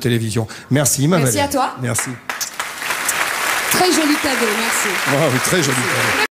télévision. Merci, ma Merci à toi. Merci. Très joli cadeau, merci. Ah oui, très joli.